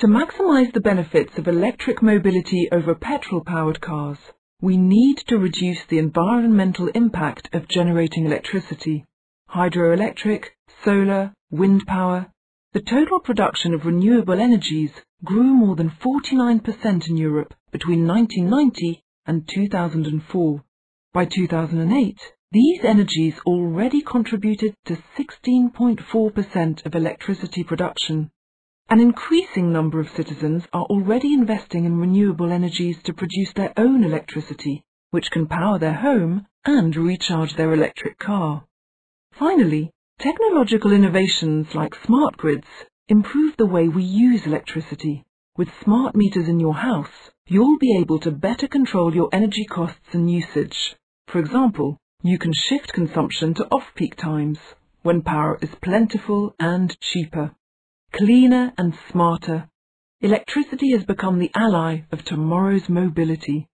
To maximize the benefits of electric mobility over petrol-powered cars, we need to reduce the environmental impact of generating electricity. Hydroelectric, solar, wind power. The total production of renewable energies grew more than 49% in Europe between 1990 and 2004. By 2008, these energies already contributed to 16.4% of electricity production. An increasing number of citizens are already investing in renewable energies to produce their own electricity, which can power their home and recharge their electric car. Finally, technological innovations like smart grids improve the way we use electricity. With smart meters in your house, you'll be able to better control your energy costs and usage. For example, you can shift consumption to off-peak times, when power is plentiful and cheaper. Cleaner and smarter, electricity has become the ally of tomorrow's mobility.